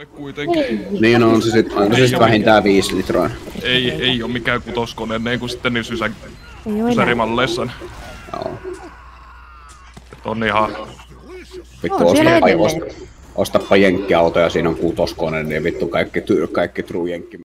kutoskuskone kuitenkin. Niin on se sit, on se sit vähintään 5 litraa. Ei, ei oo mikään kutoskone, ne kun sitten niin sysä, Ei sysärimalleissa. Joo. Et on ihan... Vittu, On osta, osta, ostappa jenkkiauto ja siinä on kutoskone, niin vittu kaikki, ty, kaikki true jenkki